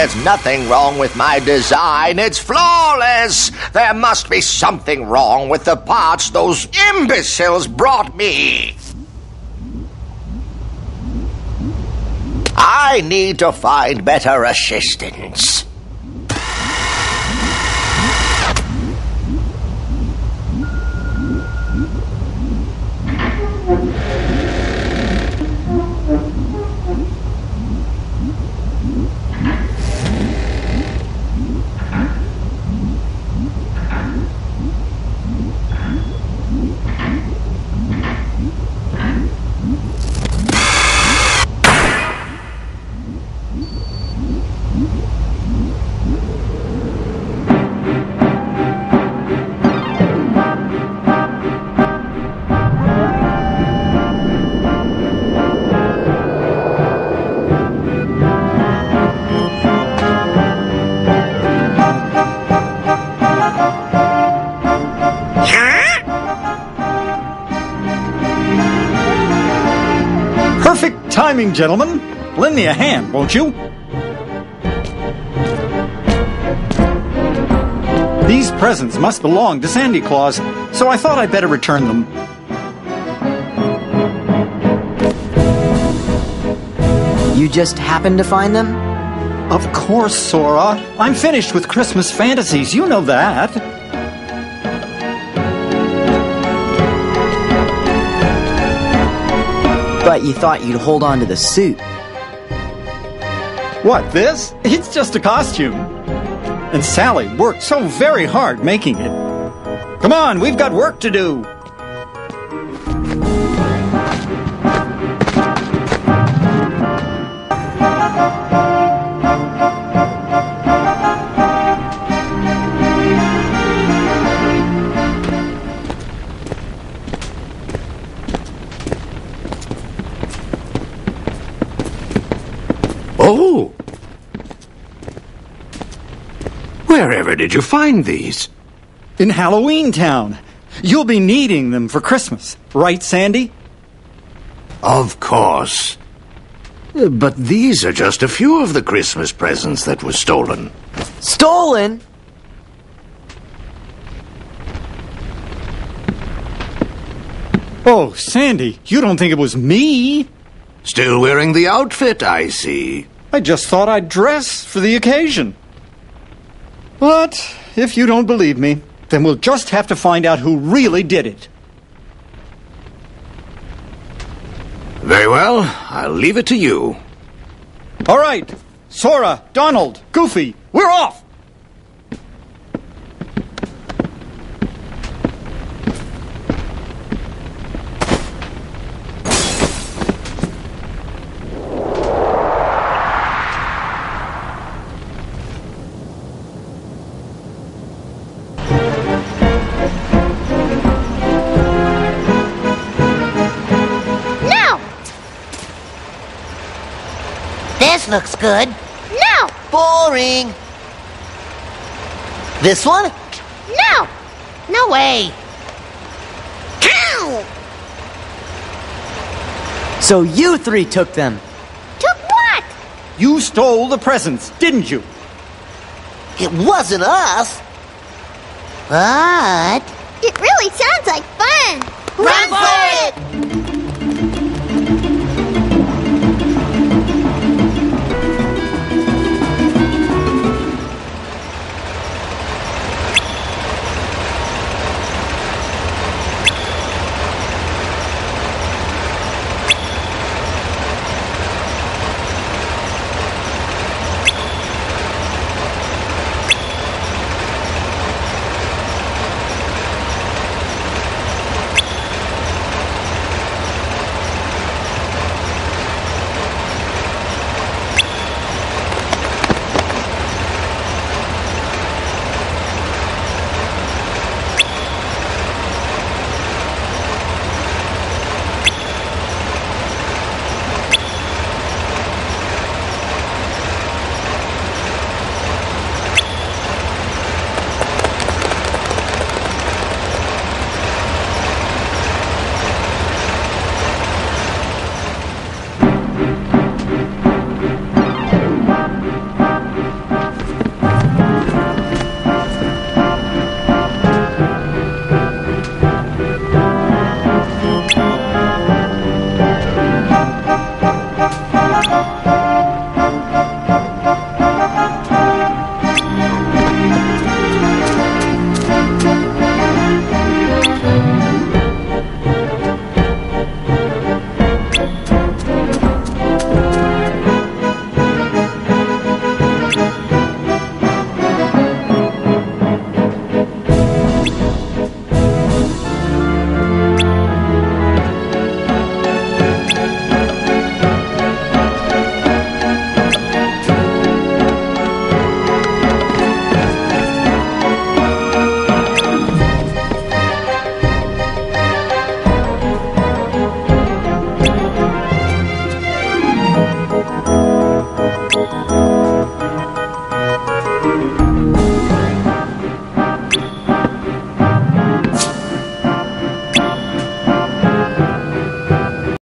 There's nothing wrong with my design. It's flawless. There must be something wrong with the parts those imbeciles brought me. I need to find better assistants. Timing, gentlemen. Lend me a hand, won't you? These presents must belong to Sandy Claus, so I thought I'd better return them. You just happened to find them? Of course, Sora. I'm finished with Christmas fantasies. You know that. But you thought you'd hold on to the suit. What, this? It's just a costume. And Sally worked so very hard making it. Come on, we've got work to do. Wherever did you find these? In Halloween Town. You'll be needing them for Christmas, right, Sandy? Of course. Uh, But these are just a few of the Christmas presents that were stolen. Stolen? Oh, Sandy, you don't think it was me? Still wearing the outfit, I see. I just thought I'd dress for the occasion. But if you don't believe me, then we'll just have to find out who really did it. Very well, I'll leave it to you. All right, Sora, Donald, Goofy, we're off! Looks good. Now! Boring. This one? No. No way. Ow! So you three took them. Took what? You stole the presents, didn't you? It wasn't us. But It really sounds like fun! Run for it!